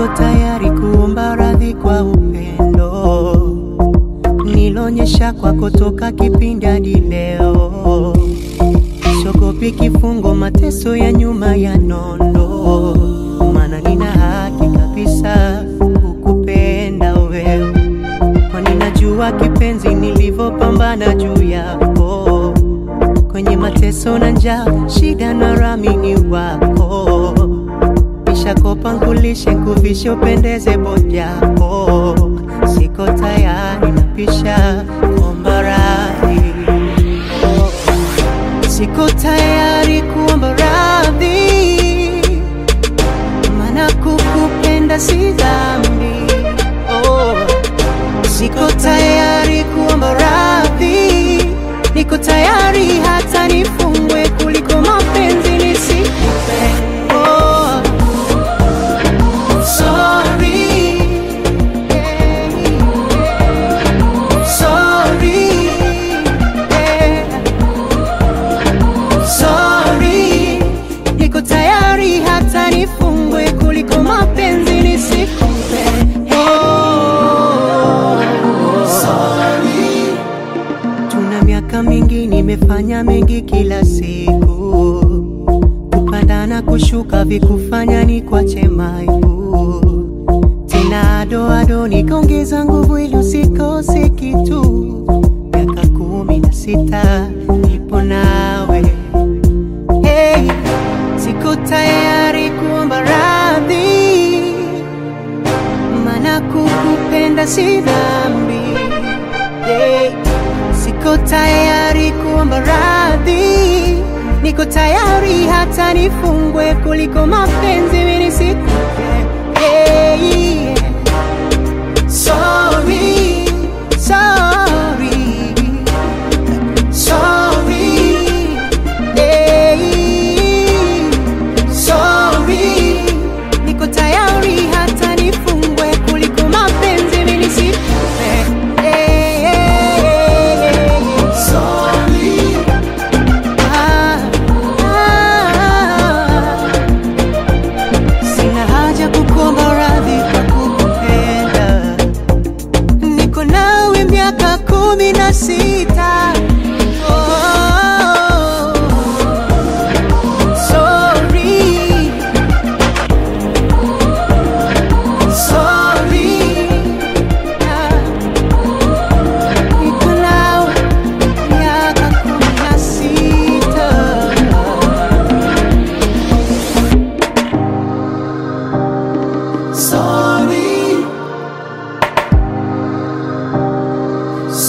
Niko tayari kuomba radhi kwa upendo. Nilonyesha kwako toka kipindi hadi leo. Siogopi kifungo, mateso ya nyuma ya nondo, maana nina haki kabisa kukupenda wewe, kwani najua kipenzi nilivyopambana juu yako. Kwenye mateso na njaa, shida na ramini wako nishakopa pangulishe, kuvishe upendeze bodi yako, siko tayari napisha kuomba radhi, siko tayari kuomba radhi, mana kukupenda si dhambi. Oh, siko tayari kuomba radhi, niko tayari miaka mingi nimefanya mengi kila siku. Kupanda na kushuka vikufanya ni kwa maibu. Tena adoado nikaongeza nguvu ili usikose kitu. Miaka kumi na sita nipo nawe. Hey, siko tayari kuomba radhi. Mana kukupenda si dhambi. Hey, siko tayari kuomba radhi niko tayari hata nifungwe kuliko mapenzi. Mimi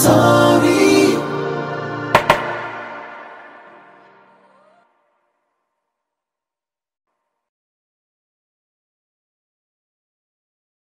song.